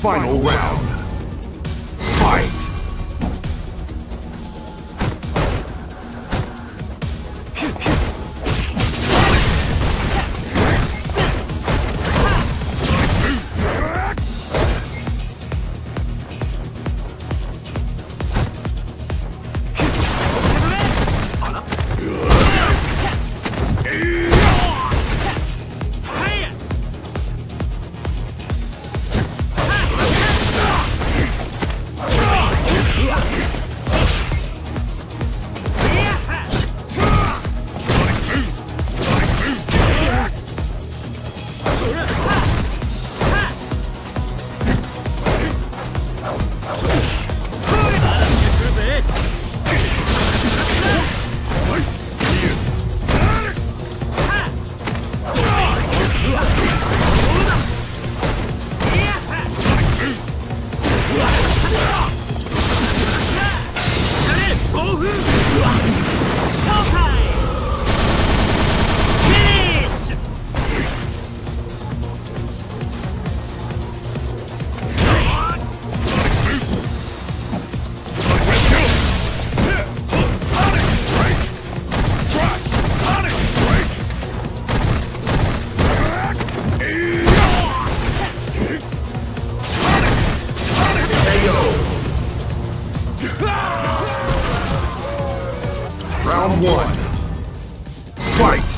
Final round. Fight! Round one. Fight!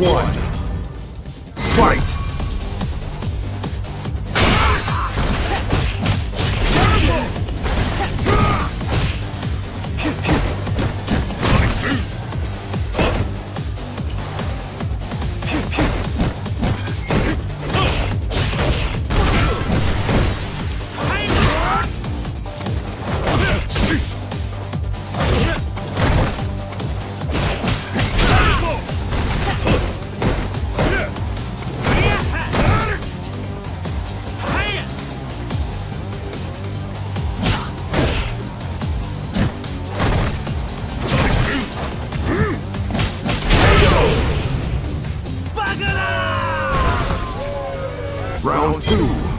One. Blue.